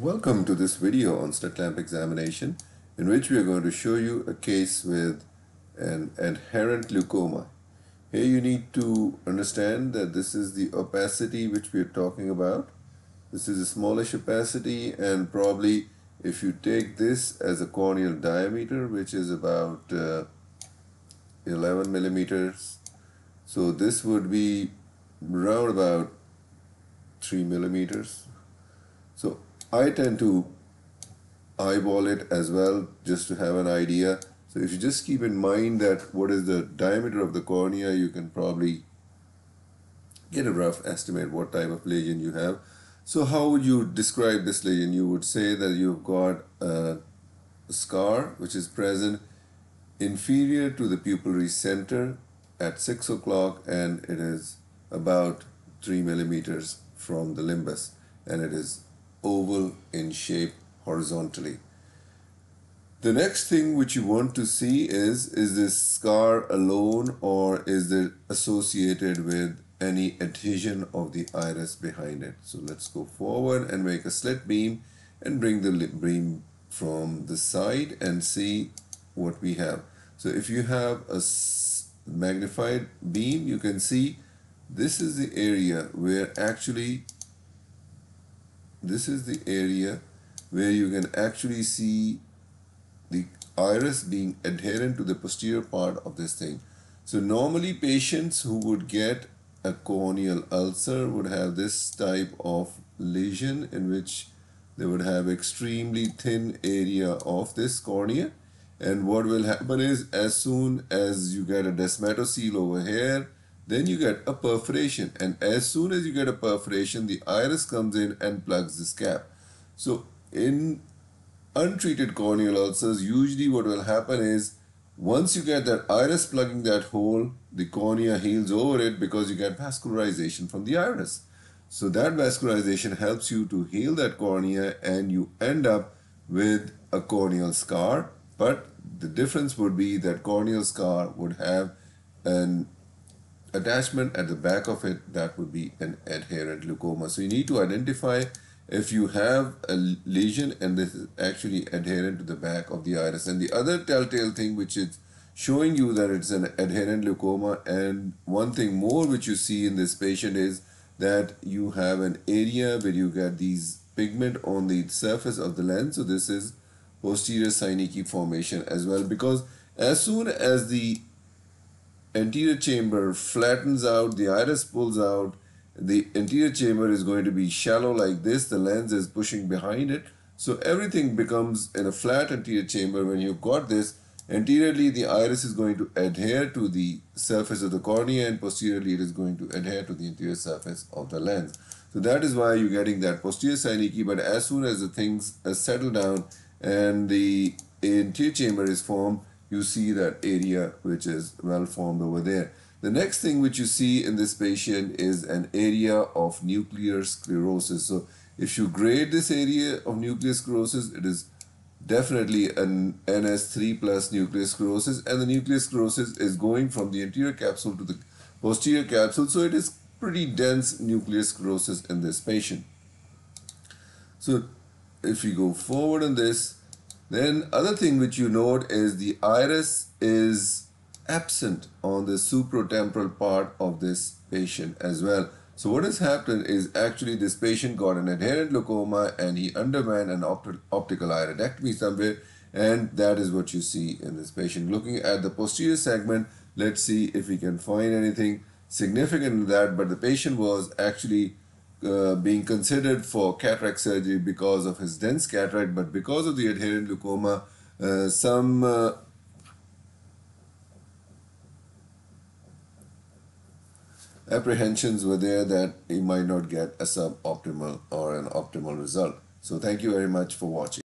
Welcome to this video on slit lamp examination in which we are going to show you a case with an adherent leucoma. Here you need to understand that this is the opacity which we are talking about. This is a smallish opacity and probably if you take this as a corneal diameter which is about uh, 11 millimeters so this would be around about 3 millimeters so I tend to eyeball it as well just to have an idea. So if you just keep in mind that what is the diameter of the cornea, you can probably get a rough estimate what type of lesion you have. So how would you describe this lesion? You would say that you've got a scar which is present inferior to the pupillary center at 6 o'clock and it is about 3 millimeters from the limbus and it is oval in shape horizontally. The next thing which you want to see is, is this scar alone or is it associated with any adhesion of the iris behind it. So let's go forward and make a slit beam and bring the beam from the side and see what we have. So if you have a magnified beam, you can see this is the area where actually this is the area where you can actually see the iris being adherent to the posterior part of this thing. So normally patients who would get a corneal ulcer would have this type of lesion in which they would have extremely thin area of this cornea and what will happen is as soon as you get a descemetocele over here then you get a perforation and as soon as you get a perforation, the iris comes in and plugs this gap. So in untreated corneal ulcers, usually what will happen is once you get that iris plugging that hole, the cornea heals over it because you get vascularization from the iris. So that vascularization helps you to heal that cornea and you end up with a corneal scar. But the difference would be that corneal scar would have an attachment at the back of it, that would be an adherent leucoma. So you need to identify if you have a lesion and this is actually adherent to the back of the iris. And the other telltale thing which is showing you that it's an adherent leucoma and one thing more which you see in this patient is that you have an area where you get these pigment on the surface of the lens. So this is posterior synechiae formation as well because as soon as the anterior chamber flattens out, the iris pulls out, the anterior chamber is going to be shallow like this, the lens is pushing behind it. So everything becomes in a flat anterior chamber. When you've got this, anteriorly the iris is going to adhere to the surface of the cornea and posteriorly it is going to adhere to the interior surface of the lens. So that is why you're getting that posterior synechiae, but as soon as the things uh, settle down and the anterior chamber is formed, you see that area which is well formed over there. The next thing which you see in this patient is an area of nuclear sclerosis. So if you grade this area of nuclear sclerosis, it is definitely an NS3 plus nuclear sclerosis and the nuclear sclerosis is going from the anterior capsule to the posterior capsule. So it is pretty dense nuclear sclerosis in this patient. So if we go forward in this, then other thing which you note is the iris is absent on the supratemporal part of this patient as well. So what has happened is actually this patient got an adherent leucoma and he underwent an opt optical iridectomy somewhere and that is what you see in this patient. Looking at the posterior segment, let's see if we can find anything significant in that but the patient was actually uh, being considered for cataract surgery because of his dense cataract, but because of the adherent leucoma, uh, some uh, apprehensions were there that he might not get a suboptimal or an optimal result. So thank you very much for watching.